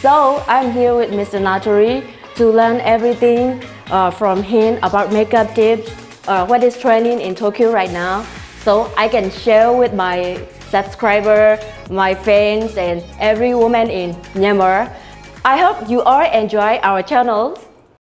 So I'm here with Mr. Natori to learn everything uh, from him about makeup tips, uh, what is trending in Tokyo right now. So I can share with my subscriber, my fans and every woman in Myanmar. I hope you all enjoy our channels.